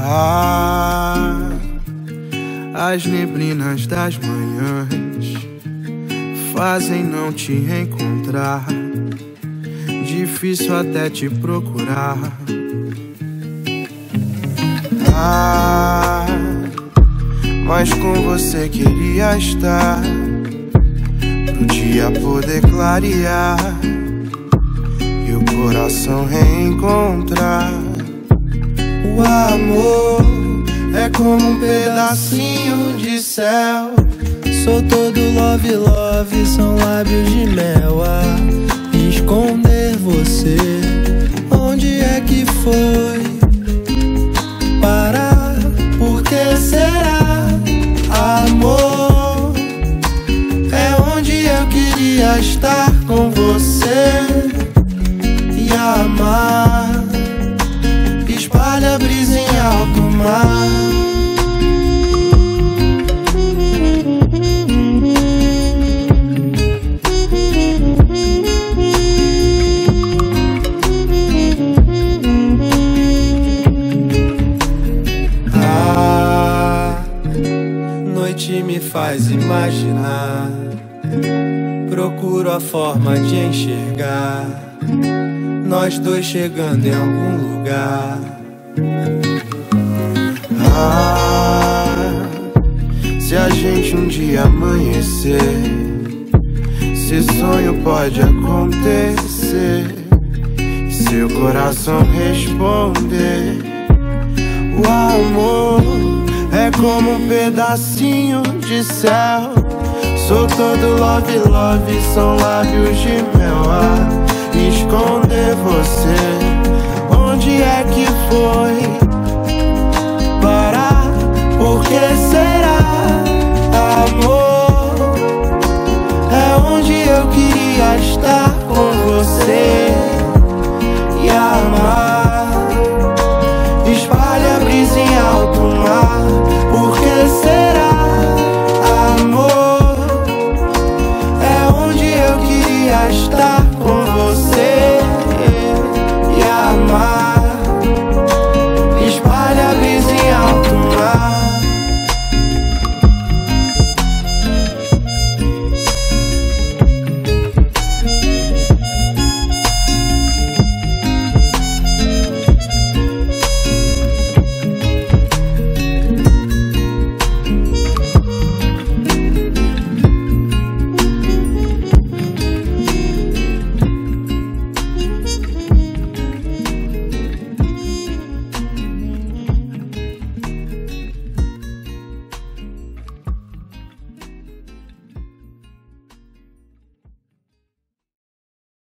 Ah, as neblinas das manhãs fazem não te encontrar. Difícil até te procurar. Ah, mas com você queria estar. Pro dia poder clarear e o coração reencontrar. O amor é como um pedacinho de céu. Sou todo love, love, são lábios de mel a queria estar com você e amar. Espalha a brisa em alto mar. A noite me faz imaginar. Procuro a forma de enxergar. Nós dois chegando em algum lugar. Ah, se a gente um dia amanhecer, se sonho pode acontecer, e seu coração responder. O amor é como um pedacinho de céu. Sou todo love, love, são lábios de mel a esconder você. Onde é que foi?